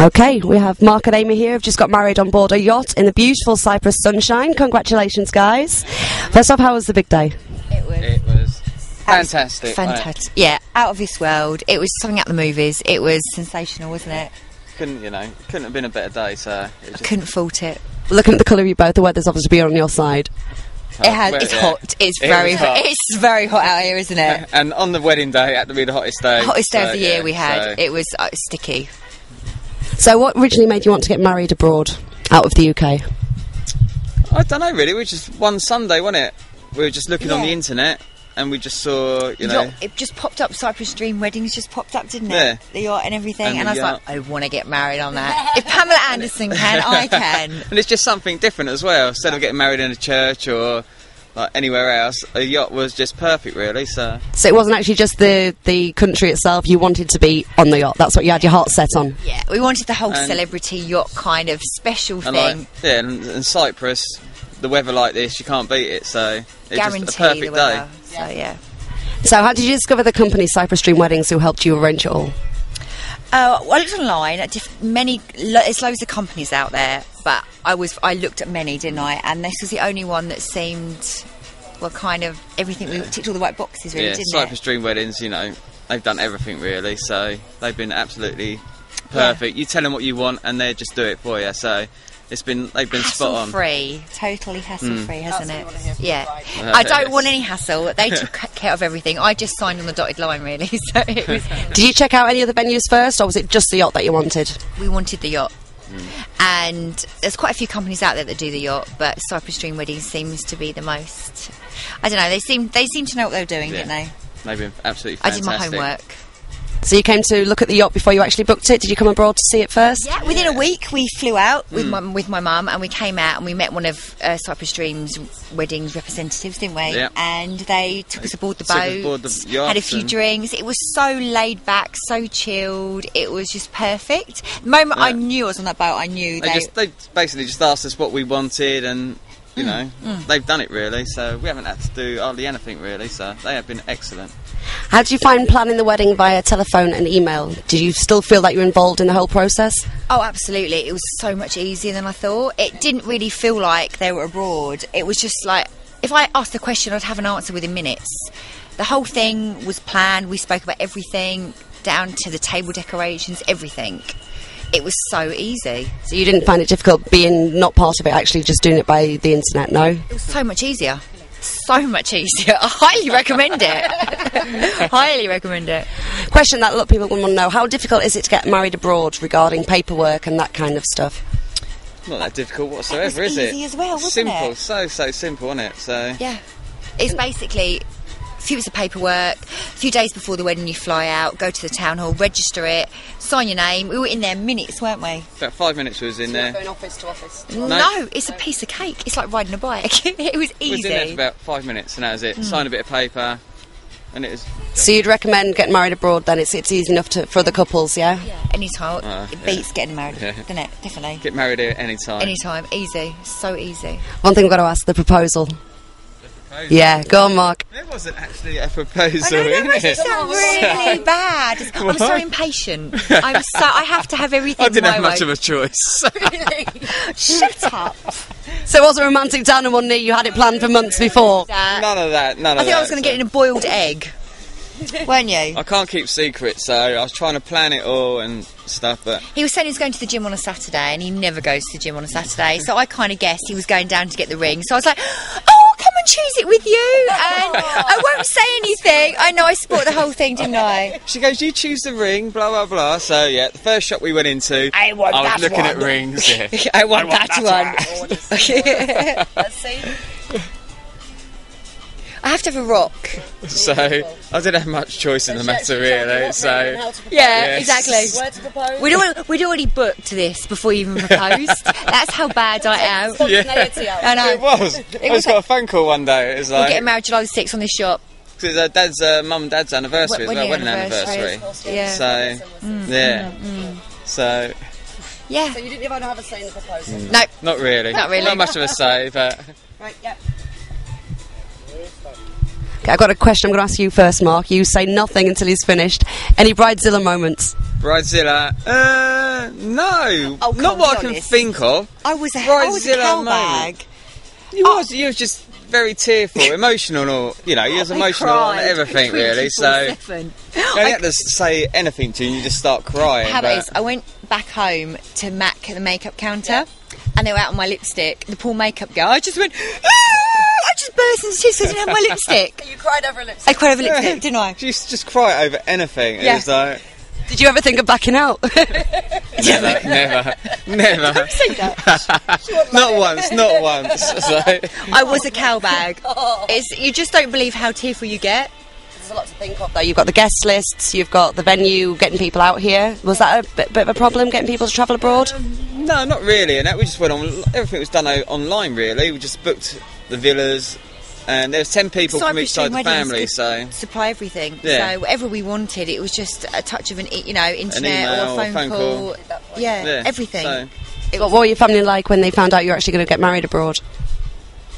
Okay, we have Marc and Aimi here. Have just got married on board a yacht in the beautiful Cyprus sunshine. Congratulations, guys! First off, how was the big day? It was It was fantastic. wasn't fantastic. Yeah, out of this world. It was something out the movies. It was sensational, wasn't it? Couldn't you know? Couldn't have been a better day. So it was just, Couldn't fault it. Looking at the colour of you both, the weather's obviously been on your side. It has. It's yeah. hot. It's It very. was hot. It's very hot out here, isn't it? and on the wedding day, it had to be the hottest day. Hottest day so, of the year yeah, we had. so- It was uh, sticky. So, what originally made you want to get married abroad, out of the UK? I don't know really. We just one Sunday, wasn't it? We were just looking on the internet, and we just saw, you know, Yacht- it just popped up. Cyprus Dream Weddings just popped up, didn't it? Yeah. The yacht and everything. And And, I was yacht. like, I want to get married on that. if Pamela Anderson can, I can. and it's just something different as well. Instead of getting married in a church or like anywhere else, a yacht was just perfect, really. So So, it wasn't actually just the, the country itself, you wanted to be on the yacht. That's what you had your heart set on. Yeah, we wanted the whole And- celebrity yacht kind of special and thing. like yeah, and, and Cyprus, the weather like this, you can't beat it. So it's just a perfect the day. So yeah. So, how did you discover the company Cyprus Dream Weddings who helped you arrange it all? Uh, well, I looked online at diff- many. Lo- there's loads of companies out there, but I was I looked at many, didn't I? And this was the only one that seemed well, kind of everything. We ticked all the right boxes, really, Yeah, didn't Cyprus it? Dream Weddings, you know, they've done everything really. So they've been absolutely perfect. You tell them what you want, and they just do it for you. So it's been they've been spot Hassle on. free, totally hassle free, Hmm. hasn't it? Yeah, Uh, I don't yes. want any hassle. They took care of everything. I just signed on the dotted line, really. So it was. Did you check out any other venues first, or was it just the yacht that you wanted? we wanted the yacht. Hmm. And there's quite a few companies out there that do the yacht, but Cyprus Dream Weddings seems to be the most. I don't know. They seem they seem to know what they're doing, Yeah. didn't they? They've been absolutely I did my homework. So, you came to look at the yacht before you actually booked it? Did you come abroad to see it first? Yeah, within a week we flew out with Hmm. my with my mum, and we came out and we met one of uh, Cyprus Dreams weddings representatives, didn't we? Yeah. And they took us aboard the boat, aboard the had a few and- drinks. It was so laid back, so chilled. It was just perfect. The moment I knew I was on that boat, I knew They they. just they basically just asked us what we wanted, and Mm, you know they've done it really. So we haven't had to do hardly anything really. So they have been excellent. How did you find planning the wedding via telephone and email? Did you still feel that you were involved in the whole process? Oh, absolutely. It was so much easier than I thought. It didn't really feel like they were abroad. It was just like, if I asked a question, I'd have an answer within minutes. The whole thing was planned. We spoke about everything, down to the table decorations, everything. It was so easy. So you didn't find it difficult being not part of it, actually just doing it by the internet, no? It was so much easier. So much easier. I highly recommend it. highly recommend it. Question that a lot of people want to know, how difficult is it to get married abroad regarding paperwork and that kind of stuff? Not that difficult whatsoever, is easy it? as well, wasn't simple, it? so so simple, isn't it? So Yeah. It's basically a few bits of paperwork, a few days before the wedding you fly out, go to the town hall, register it, sign your name. We were in there minutes, weren't we? about five minutes we was in there. Going office to office. No, it's a piece of cake. It's like riding a bike. it was easy. We was in there for about five minutes, and that was it. Hmm. Sign a bit of paper, and it was So you'd recommend getting married abroad then? It's, it's easy enough to, for other couples, yeah? Yeah, Anytime. Uh, it yeah. beats getting married, Yeah. doesn't it? Definitely. get married at any time. Anytime. Easy. So easy. One thing we've got to ask, the proposal. Yeah, go on, Marc. It wasn't actually a proposal, I know that in makes it it. sound really bad. I'm so impatient. I'm so I have to have everything I didn't my have much way. of a choice. Shut up. So it wasn't romantic down on one knee, you had it planned for months before. none of that. None I of think that. I thought I was going to so- get in a boiled egg. Weren't you? I can't keep secrets, so I was trying to plan it all and stuff, but He was saying he was going to the gym on a Saturday, and he never goes to the gym on a Saturday. So I kind of guessed he was going down to get the ring. So I was like, "Oh, come and choose it with you." And I won't say anything. I know I spoiled the whole thing, didn't I? she goes, "You choose the ring." Blah blah blah. So yeah, the first shop we went into, I want I was that looking one. at rings. Yeah. I want, that, one. I have to have a rock. so I didn't have much choice in the matter really. So Yeah, Yes. exactly. We'd already, we'd already booked this before you even proposed. That's how bad I am. yeah, I know. it was. I was just got a phone call one day. It was We're like getting married July the 6th on this shop. Cause it's her uh, dad's uh, mum and dad's anniversary Wed- as well, wedding wedding anniversary. anniversary. Yeah. Mm. Mm, mm. So yeah, so Yeah. you didn't even have a say in the proposal? No. not really, Not really. not much of a say, but Right, yeah. Okay, I've got a question I'm going to ask you first, Marc. You say nothing until he's finished. Any bridezilla moments? Bridezilla? Uh, no, Oh, not what I can honest. think of. I was a, I was a Bridezilla moment. bag. You was you was just very tearful, emotional, or you know, you was I emotional on cried everything really. So 24/7. you don't have to say anything to you, you just start crying. How about this? I went back home to Mac at the makeup counter, and they were out on my lipstick. The poor makeup girl. I just went. "Ah!" I just burst into tears 'cause I didn't have my lipstick. You cried over a lipstick. I cried over lipstick, didn't I? She used to just cry over anything. Yeah. It was like Did you ever think of backing out? never, never, never. not once, not once. So I was a cowbag. Oh. It's, you just don't believe how tearful you get. There's a lot to think of though. You've got the guest lists, you've got the venue, getting people out here. Was that a bit, bit of a problem, getting people to travel abroad? Um, no, not really. And that we just went on. Everything was done online. Really, we just booked the villas, and there was ten people from each side of the family. So supply everything. Yeah. So whatever we wanted, it was just a touch of an e- you know internet email or a or phone, phone call. call. Yeah, yeah, everything. So, What were your family like when they found out you were actually going to get married abroad?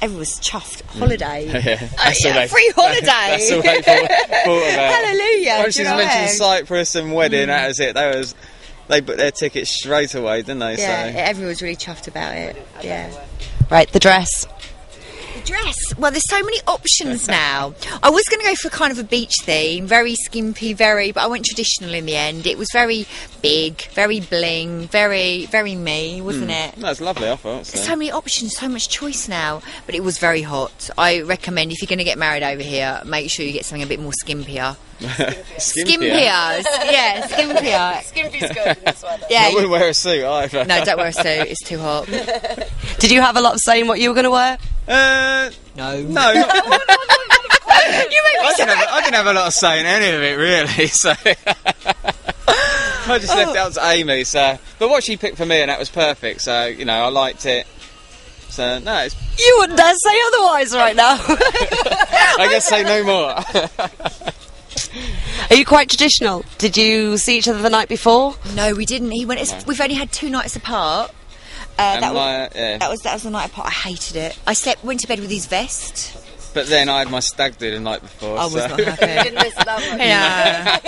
Everyone was chuffed. Holiday. yeah, Uh, yeah, free holiday. That's all they thought, thought about. Hallelujah. Once do you you know what I mentioned? Cyprus and wedding, that was it. That was. They booked their tickets straight away, didn't they? Yeah, So everyone was really chuffed about it. Yeah. Right, the dress. Dress. Well, there's so many options now. I was going to go for kind of a beach theme, very skimpy, very, but I went traditional in the end. It was very big, very bling, very, very me, wasn't it? no, it's a lovely offer. So. So many options, so much choice now. But it was very hot. I recommend if you're going to get married over here, make sure you get something a bit more skimpier. Skimpier. Skimpier, yeah, skimpier. Skimpy's good in this weather. Yeah. I wouldn't wear a suit either. No, don't wear a suit. It's too hot. Did you have a lot of say in what you were going to wear? Uh, No. no, not, you make me I didn't, have, I didn't have a lot of say in any of it really. So I just left it up to Aimi. So, but what she picked for me, and that was perfect. So you know, I liked it. So no, it's, You wouldn't dare say otherwise right now. I guess say no more. Are you quite traditional? Did you see each other the night before? No, we didn't. He went. it's- We've only had two nights apart. Uh, that, was, yeah. that was that was the night apart. I hated it. I slept, went to bed with his vest. But then I had my stag do the night before. I was so. not happy. Yeah.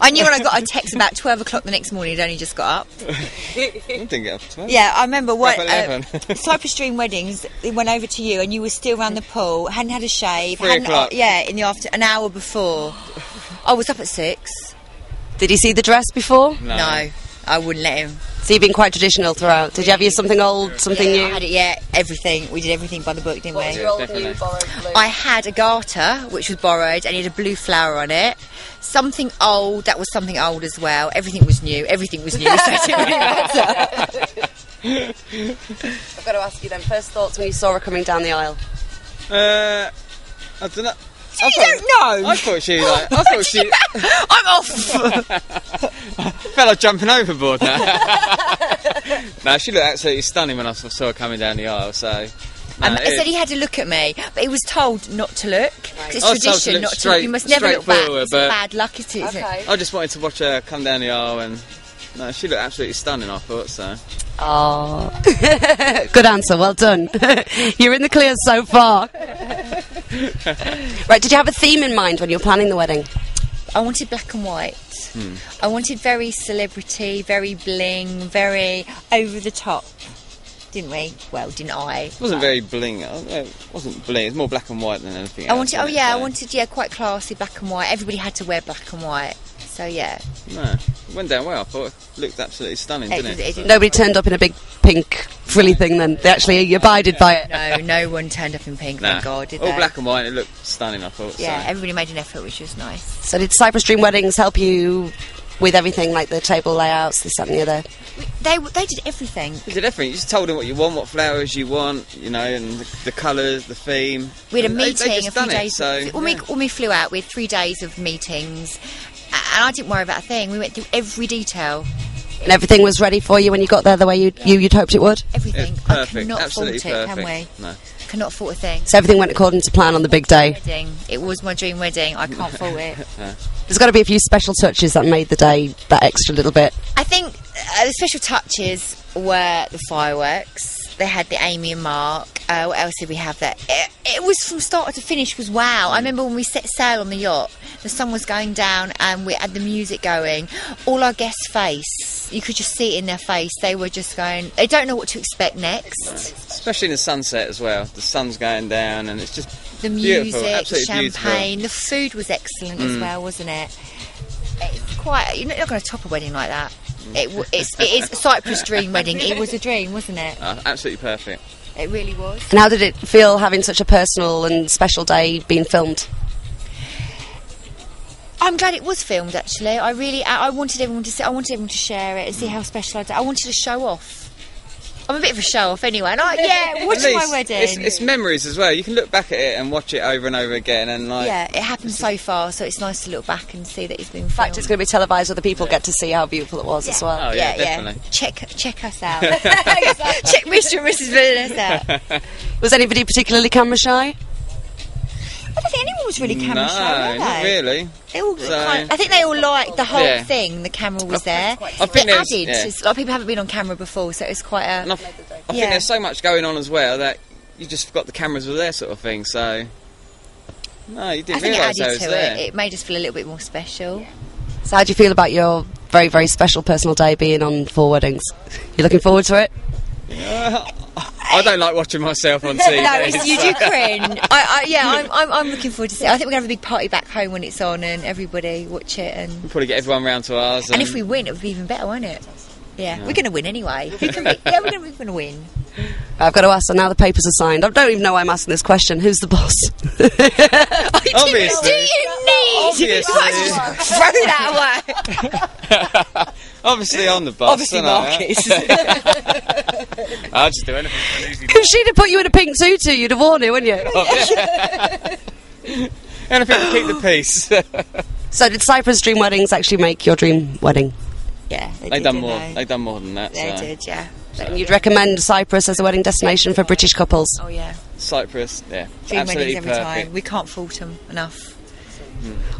I knew when I got a text about twelve o'clock the next morning. I'd only just got up. I didn't get up to 12. Yeah, I remember what Up uh, at 11. Cyprus Dream Weddings. It went over to you, and you were still around the pool. Hadn't had a shave. Three hadn't- o'clock. yeah, in the after an hour before. I was up at six. Did he see the dress before? No. No, I wouldn't let him. So you've been quite traditional throughout. Did you have you something old, something Yeah, new? I had it. Yeah, everything. We did everything by the book, didn't we? old, Definitely. I had a garter which was borrowed and it had a blue flower on it. Something old that was something old as well. Everything was new. Everything was new. So it didn't really matter. I've got to ask you then. First thoughts when you saw her coming down the aisle. Uh, I don't know. I You don't know. I thought she like. I thought she I'm off. felt like jumping overboard now. no, she looked absolutely stunning when I saw her coming down the aisle. So. No, Um, I said he had to look at me, but he was told not to look. 'Cause It's I was to tradition look not to. straight- You must never look back. straightforward, It's bad luck, it? isn't it? I just wanted to watch her come down the aisle, and no, she looked absolutely stunning. I thought so. Oh, good answer. Well done. You're in the clear so far. Right. Did you have a theme in mind when you were planning the wedding? I wanted black and white. Hmm. I wanted very celebrity, very bling, very over the top. Didn't we? Well, didn't I? It wasn't very bling. uh, It wasn't bling. It's more black and white than anything. I else, wanted. Oh wasn't it? yeah, I wanted. Yeah, quite classy, black and white. Everybody had to wear black and white. So yeah, No, it went down well. I thought it looked absolutely stunning, It didn't did- it? it did. Nobody turned up in a big pink frilly thing. Then they actually abided by it. no, no one turned up in pink. Nah. Thank God, did All they? black and white. It looked stunning. I thought. Yeah, So. everybody made an effort, which was nice. So did Cyprus Dream Weddings help you with everything, like the table layouts, this, that, and the other? They they did everything. You did everything. You just told them what you want, what flowers you want, you know, and the, the colours, the theme. We had a And they- meeting they a few done it, days. so, when, we, when we flew out, we had three days of meetings, a- and I didn't worry about a thing. We went through every detail, And everything was ready for you when you got there the way you, you you'd hoped it would. everything. It's I perfect. cannot Absolutely fault it, perfect. can we? No. Cannot fault a thing. So everything went according to plan on the big day. Wedding. It was my dream wedding. I can't fault it. There's got to be a few special touches that made the day that extra little bit. I think uh, the special touches were the fireworks. They had the Aimi and Marc. Uh, what else did we have there? It, it was from start to finish was wow. I remember when we set sail on the yacht, the sun was going down and we had the music going, all our guests' face, you could just see it in their face. They were just going. They don't know what to expect next. Especially in the sunset as well. The sun's going down and it's just The Beautiful, music, champagne, the food was excellent as well, wasn't it? It's quite. You're not going to top a wedding like that. It, it's, it is a Cyprus dream wedding. It was a dream, wasn't it? uh, absolutely perfect. It really was. And how did it feel having such a personal and special day being filmed? I'm glad it was filmed. Actually, I really, I, I wanted everyone to see. I wanted everyone to share it and see how special I did. I wanted to show off. I'm a bit of a show off anyway. And I, yeah, watch my wedding. It's, it's memories as well. You can look back at it and watch it over and over again and like. yeah, it happened so far, so it's nice to look back and see that it's been In fact, it's going to be televised so the people get to see how beautiful it was as well. Oh, yeah, definitely. Check check us out. check Mr. and Mrs. Veness out. Was anybody particularly camera shy? I don't think anyone was really camera no, shy, not really. They all So- I think they all liked the whole Yeah. thing. The camera was there. I think it there's- added. yeah. A lot of people haven't been on camera before, so it's quite a. I, I think there's so much going on as well that you just forgot the cameras were there, sort of thing. So. No, you didn't think it realise added to there. it. It made us feel a little bit more special. So, how do you feel about your very, very special personal day being on Four Weddings? You looking forward to it? Uh, I don't like watching myself on TV. no, you do cringe. I, I, yeah, I'm, I'm, I'm looking forward to see. I think we're gonna have a big party back home when it's on, and everybody watch it. And We'll probably get everyone round to ours. and if we win, it would be even better, won't it? Yeah, we're gonna win anyway. Who can be, yeah, we're gonna, we're gonna win. I've got to ask, so now the papers are signed. I don't even know why I'm asking this question. Who's the boss? Obviously. Do you need? Obviously. Throw that away. Obviously on the bus. Obviously, aren't I? Marcus. I'll just do anything for an easy if she'd have put you in a pink tutu, you'd have worn it, wouldn't you? Oh, anything to keep the peace. So, did Cyprus Dream Weddings actually make your dream wedding? Yeah, they, they did, done more. They, They done more than that. They so. did, yeah. And you'd recommend Cyprus as a wedding destination for British couples? Oh yeah, Cyprus, yeah, dream absolutely weddings every perfect. time. We can't fault them enough.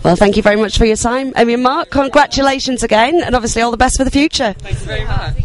Well, thank you very much for your time. Aimi and Marc, congratulations again, and obviously all the best for the future. Thank you very much.